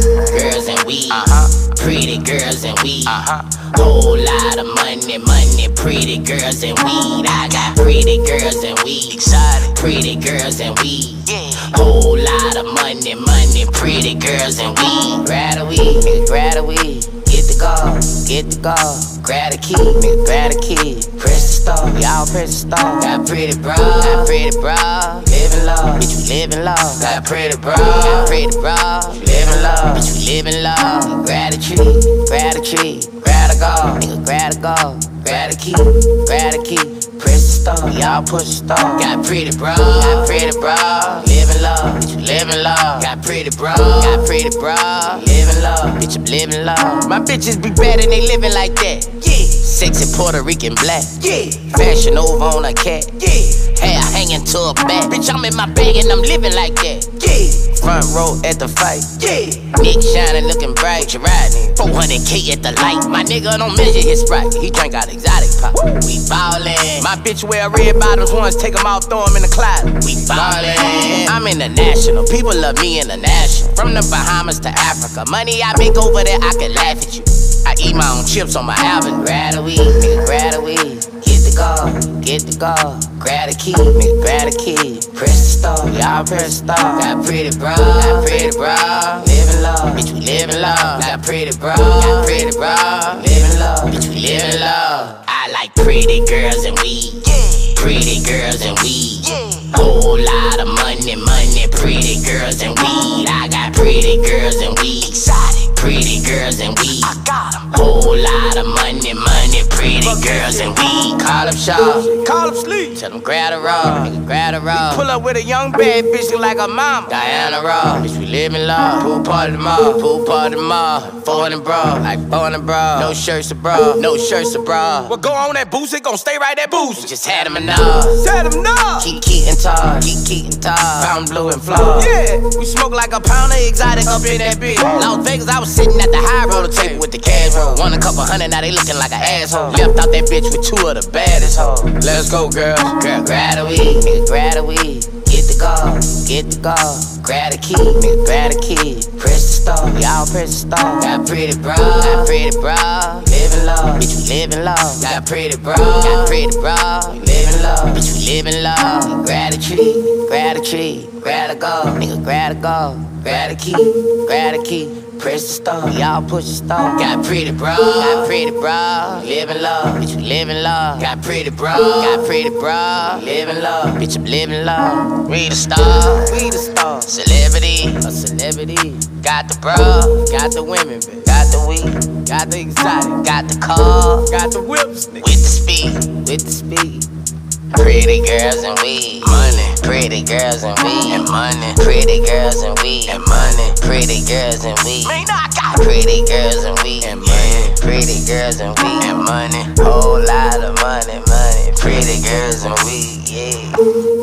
girls and weed. Uh-huh. Pretty girls and weed. Uh-huh. Whole lot of money, money, pretty girls and weed. I got pretty girls and weed. Excited. Pretty girls and weed. Yeah. Whole lot of money, money, pretty girls and weed. Grab a weed, nigga, grab a weed. Get the car, get the car. Grab the key, nigga, grab the key. Press the star, y'all press the star. Got pretty bra, got pretty bra. Living love, bitch, you living love. Got pretty bra, got pretty bra. Living love. Grab the tree, grab the tree. Grab the car, nigga, grab the car. Grab the key, grab the key. Press the star, y'all push the star. Got pretty bra, got pretty bra. Living love, bitch, living love. Got pretty bra, got pretty bra. Living love, bitch, I'm living love. My bitches be bad and they living like that. Sexy Puerto Rican black. Yeah. Fashion over on a cat. Yeah. Hair hanging to a back. Bitch, I'm in my bag and I'm living like that. Yeah. Front row at the fight. Yeah. Nick shining, looking bright. You riding 400k at the light. My nigga don't measure his sprite. He drink out exotic pop. We ballin'. My bitch wear red bottoms once, take them off, throw them in the closet. We ballin'. I'm international. People love me international. From the Bahamas to Africa. Money I make over there, I can laugh at you. I eat my own chips on my album. Grab the weed, nigga, grab weed. Get the car, get the car. Grab the key, nigga, grab the key. Press the star, y'all press the star. Got pretty bra, got pretty bra. Living love, bitch, we living love. Got pretty bra, got pretty bra. Living love, bitch, we living love. I like pretty girls and weed. Pretty girls and weed. Whole lot of money, money, pretty girls and weed. I got pretty girls and weed. Exotic. Pretty girls and weed. I got 'em. Whole lot of money, money, pretty girls and weed. Call up Shaw. Call them sleep. Tell them grab the raw, nigga, grab the raw. Pull up with a young bad bitch look like a mama. Diana Raw, bitch, we live in love. Pool party tomorrow, pool party tomorrow. Four and bra, like four and bra. No shirts bra, no shirts or bra. What go on that boost, it gon' stay right there boost. Just had him enough. Tell them no. Keep keating tar, keep keating tar. Fontainebleau and floor. Yeah, we smoke like a pound of exotic up in that bitch. Las Vegas, I was sitting at the high roller table with the cash roll. Won a couple hundred, now they looking like an asshole. Left out that bitch with two of the baddest hoes. Let's go, girls. Girl, grab the weed, nigga, grab the weed. Get the car, get the car. Grab the key, nigga, grab the key. Press the star, y'all press the star. Got pretty bra, got pretty bra. Living love, bitch, we living love. Got pretty bra, got pretty bra. Living love, bitch, we living love. Grab the tree, grab the tree. Grab the go, nigga, grab the go. Grab the key, grab the key. Press the star, y'all push the star. Got pretty bra, got pretty bra. Living love, bitch, we living love. Got pretty bra, got pretty bra. Living love, bitch, I'm living love. We the star, we the star. Celebrity, a celebrity. Got the bra, got the women, bitch. Got the weed, got the exotic, got the car, Got the whips, nigga. with the speed, with the speed. Pretty girls and weed, money. Pretty girls and weed, and money. Pretty girls and weed, and money. Pretty girls and weed. Got Pretty girls and weed, and money. Pretty girls and weed, and money. Whole lot of money, money. Pretty girls and weed, yeah.